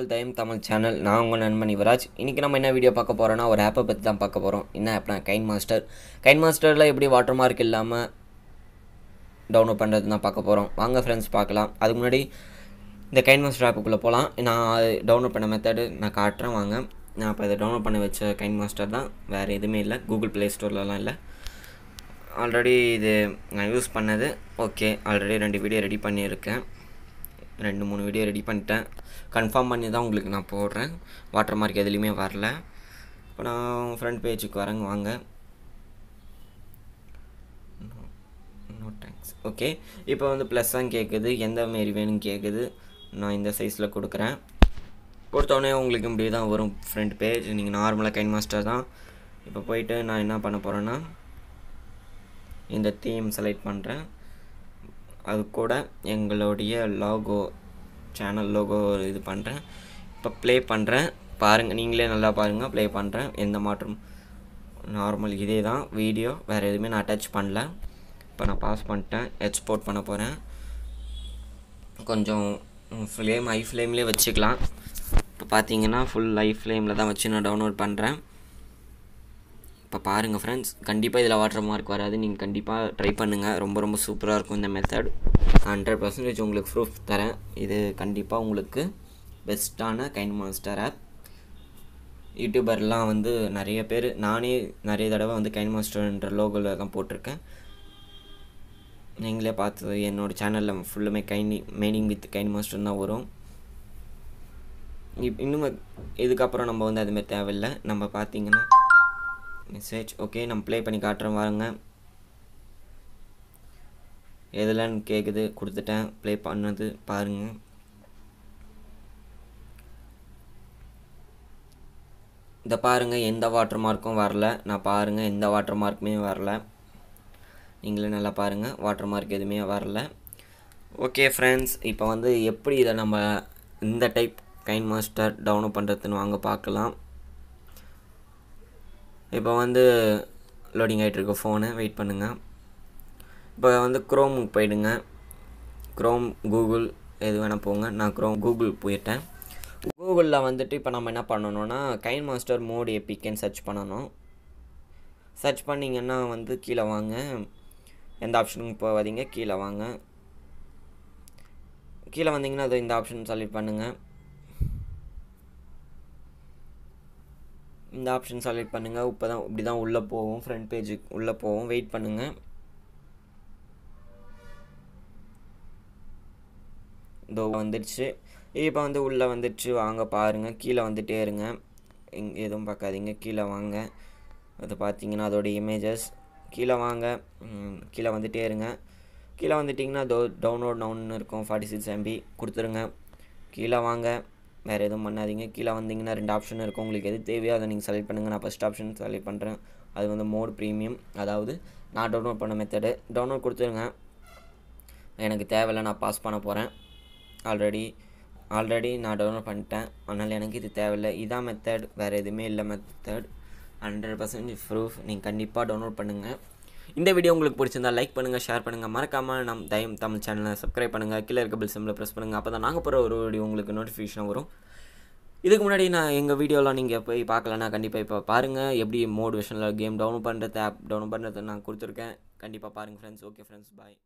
உங்கள் தயம் தமிழ் சேனல் நான் உங்கள் நண்பன் யுவராஜ். இன்றைக்கி நம்ம என்ன வீடியோ பார்க்க போகிறோன்னா ஒரு ஆப்பை பற்றி தான் பார்க்க போகிறோம் என்ன ஆப்னா கைன் மாஸ்டர் கைன் மாஸ்டரில் எப்படி வாட்டர் மார்க் இல்லாமல் டவுன்லோட் பண்ணுறது தான் பார்க்க போகிறோம் வாங்க ஃப்ரெண்ட்ஸ் பார்க்கலாம். அதுக்கு முன்னாடி இந்த கைன் மாஸ்டர் ஆப்புக்குள்ளே போகலாம் நான் டவுன்லோட் பண்ண மெத்தடு நான் காட்டுறேன் வாங்க. நான் இப்போ இதை டவுன்லோட் பண்ண வச்ச கைன் மாஸ்டர் தான். வேறு எதுவுமே இல்லை. கூகுள் ப்ளே ஸ்டோர்லலாம் இல்லை. ஆல்ரெடி இது நான் யூஸ் பண்ணது. ஓகே ஆல்ரெடி ரெண்டு வீடியோ ரெடி பண்ணியிருக்கேன். ரெண்டு மூணு வீடியோ ரெடி பண்ணிட்டேன். கன்ஃபார்ம் பண்ணி தான் உங்களுக்கு நான் போடுறேன். வாட்டர் மார்க் எதுலேயுமே வரல. இப்போ நான் ஃப்ரண்ட் பேஜுக்கு வரேங்க வாங்க. நோ தேங்க்ஸ் ஓகே இப்போ வந்து ப்ளஸ் தான் கேட்குது எந்த மாரி வேணும்னு கேட்குது நான் இந்த சைஸில் கொடுக்குறேன். கொடுத்தோடனே உங்களுக்கு இப்படி தான் வரும் ஃப்ரண்ட் பேஜ் நீங்கள் நார்மலாக கைன் மாஸ்டர் தான். இப்போ போயிட்டு நான் என்ன பண்ண போகிறேன்னா இந்த தீம் செலக்ட் பண்ணுறேன் அது கூட எங்களுடைய லாகோ சேனல் லோகோ இது பண்ணுறேன் இப்போ ப்ளே பண்ணுறேன் பாருங்கள் நீங்களே நல்லா பாருங்கள் ப்ளே பண்ணுறேன் எந்த மாற்றம்? நார்மல் இதே தான் வீடியோ வேறு எதுவுமே நான் அட்டாச் பண்ணல. இப்போ நான் பாஸ் பண்ணிட்டேன். எக்ஸ்போர்ட் பண்ண போகிறேன் கொஞ்சம் ஃப்ளேம் ஐ ஃப்ளேம்லேயே வச்சுக்கலாம். இப்போ பார்த்தீங்கன்னா ஃபுல் ஐ ஃப்ளேமில் தான் வச்சு நான் டவுன்லோட் பண்ணுறேன் இப்போ பாருங்கள் ஃப்ரெண்ட்ஸ் கண்டிப்பாக இதில் வாட்டர் மார்க் வராது. நீங்கள் கண்டிப்பாக ட்ரை பண்ணுங்கள் ரொம்ப ரொம்ப சூப்பராக இருக்கும் இந்த மெத்தட் ஹண்ட்ரட் பர்சன்டேஜ் உங்களுக்கு ப்ரூஃப் தரேன். இது கண்டிப்பாக உங்களுக்கு பெஸ்ட்டான கைண்ட் மாஸ்டர் ஆப் யூடியூபர்லாம் வந்து நிறைய பேர் நானே நிறைய தடவை வந்து கைண்ட் மாஸ்டர்ன்ற லோகோவில் தான் போட்டிருக்கேன். நீங்களே பார்த்து என்னோடய சேனலில் ஃபுல்லுமே கைண்டி மெயினிங் வித் கைண்ட் மாஸ்டர் தான் வரும். இப் இன்னும் இதுக்கப்புறம் நம்ம வந்து அதுமாரி தேவையில்லை. நம்ம பார்த்தீங்கன்னா மெசேஜ் ஓகே நம்ம ப்ளே பண்ணி காட்டுறோம் வாருங்க. எதெல்லாம் கேட்குது கொடுத்துட்டேன். ப்ளே பண்ணது பாருங்கள் இந்த பாருங்கள் எந்த வாட்டர் மார்க்கும் வரல. நான் பாருங்கள் எந்த வாட்டர் மார்க்குமே வரல. நீங்களே நல்லா பாருங்கள் வாட்டர் மார்க் எதுவுமே வரல. ஓகே ஃப்ரெண்ட்ஸ் இப்போ வந்து எப்படி இதை நம்ம இந்த டைப் கைன் மாஸ்டர் டவுன்லோட் பண்ணுறதுன்னு வாங்க பார்க்கலாம். இப்போ வந்து லோடிங் ஆகிட்டுருக்க ஃபோனு வெயிட் பண்ணுங்கள் இப்போ வந்து க்ரோமுக்கு போயிடுங்க. க்ரோம் கூகுள் எது வேணால் போங்க. நான் க்ரோம் கூகுள் போயிட்டேன். கூகுளில் வந்துட்டு இப்போ நம்ம என்ன பண்ணணும்னா கைன் மாஸ்டர் மோடு எப்பிக்கன்னு சர்ச் பண்ணணும். சர்ச் பண்ணிங்கன்னா வந்து கீழே வாங்க. எந்த ஆப்ஷனுக்கு போகாதீங்க. கீழே வாங்க. கீழே வந்தீங்கன்னா அது இந்த ஆப்ஷன் செலக்ட் பண்ணுங்கள் இந்த ஆப்ஷன் செலக்ட் பண்ணுங்கள் இப்போ தான் இப்படி தான் உள்ளே போவோம். ஃப்ரண்ட் பேஜுக்கு உள்ளே போவோம். வெயிட் பண்ணுங்கள் இதோ வந்துடுச்சு. இப்போ வந்து உள்ளே வந்துடுச்சு. வாங்க பாருங்கள் கீழே வந்துகிட்டே இருங்க. இங்கே எதுவும் பார்க்காதீங்க. கீழே வாங்க. அது பார்த்தீங்கன்னா அதோடய இமேஜஸ் கீழே வாங்க. கீழே வந்துகிட்டே இருங்க. கீழே வந்துட்டிங்கன்னா டோ டவுன்லோட் நவுன்னு இருக்கும். ஃபார்ட்டி சிக்ஸ் எம்பி கொடுத்துருங்க. கீழே வாங்க. வேறு எதுவும் பண்ணாதீங்க. கீழே வந்தீங்கன்னா ரெண்டு ஆப்ஷன் இருக்கும். உங்களுக்கு எது தேவையோ அதை நீங்கள் செலக்ட் பண்ணுங்கள் நான் ஃபஸ்ட் ஆப்ஷன் செலக்ட் பண்ணுறேன் அது வந்து மோட் ப்ரீமியம் அதாவது நான் டவுன்லோட் பண்ண மெத்தடு டவுன்லோட் கொடுத்துருங்க. எனக்கு தேவையில்லை நான் பாஸ் பண்ண போகிறேன் ஆல்ரெடி ஆல்ரெடி நான் டவுன்லோட் பண்ணிட்டேன். அதனால் எனக்கு இது தேவையில்லை. இதான் மெத்தட் வேறு எதுவுமே இல்லை மெத்தட் ஹண்ட்ரட் பர்சன்ட் ப்ரூஃப் நீங்கள் கண்டிப்பாக டவுன்லோட் பண்ணுங்கள் இந்த வீடியோ உங்களுக்கு பிடிச்சிருந்தா லைக் பண்ணுங்கள் ஷேர் பண்ணுங்கள் மறக்காமல் நம் தயம் தமிழ் சேனலை சப்ஸ்கிரைப் பண்ணுங்கள் கீழே இருக்க பில் சிம்மில் ப்ரெஸ் பண்ணுங்கள் அப்போ தான் நாங்கள் போகிற ஒரு வீடியோ உங்களுக்கு நோட்டிஃபிகேஷன் வரும். இதுக்கு முன்னாடி நான் எங்கள் வீடியோலாம் நீங்கள் போய் பார்க்கலன்னா கண்டிப்பாக இப்போ பாருங்கள் எப்படி மோட் விஷனில் கேம் டவுன்லோட் பண்ணுறது ஆப் டவுன்லோட் பண்ணுறது நான் கொடுத்துருக்கேன். கண்டிப்பாக பாருங்கள் ஃப்ரெண்ட்ஸ் ஓகே ஃப்ரெண்ட்ஸ் பாய்